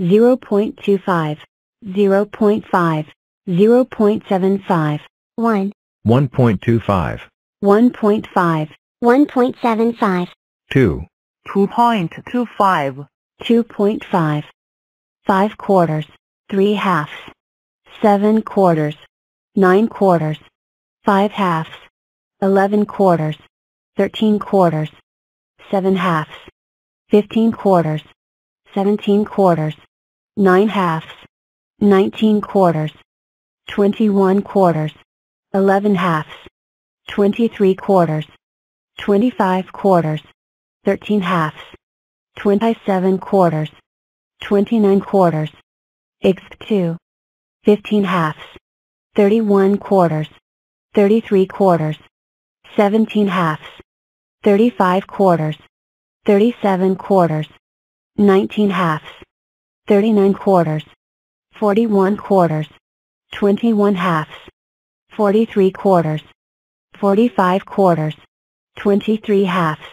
0.25, 0.5, 0.75, 1, 1.25, 1.5, 1.75, 2, 2.25, 2.5, 5 quarters, 3 halves, 7 quarters, 9 quarters, 5 halves, 11 quarters, 13 quarters, 7 halves, 15 quarters, 17 quarters, 9 halves, 19 quarters, 21 quarters, 11 halves, 23 quarters, 25 quarters, 13 halves, 27 quarters, 29 quarters, x2, 15 halves, 31 quarters, 33 quarters, 17 halves, 35 quarters, 37 quarters, 19 halves, 39 quarters, 41 quarters, 21 halves, 43 quarters, 45 quarters, 23 halves,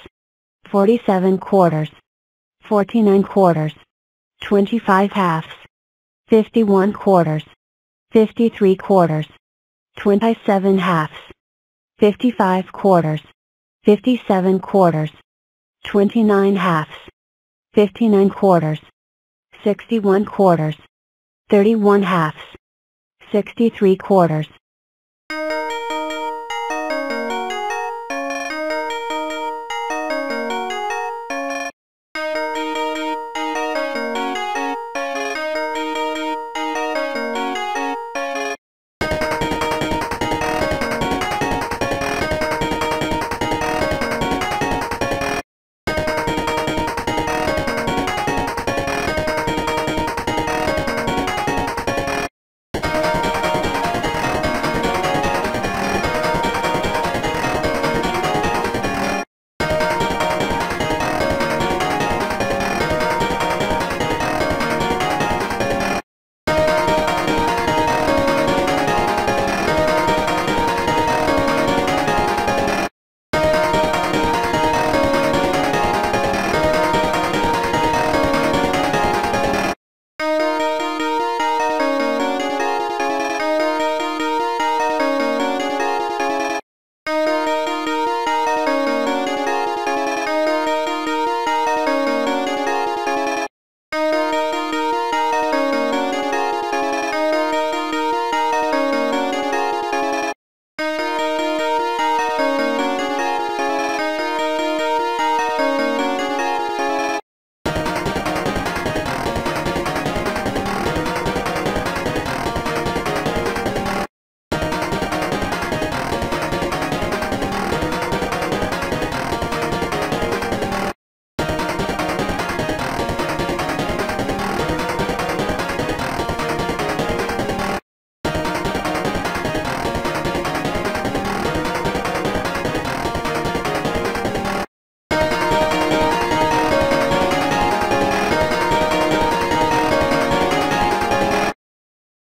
47 quarters, 49 quarters, 25 halves, 51 quarters, 53 quarters, 27 halves, 55 quarters, 57 quarters, 29 halves, 59 quarters, 61 quarters, 31 halves, 63 quarters.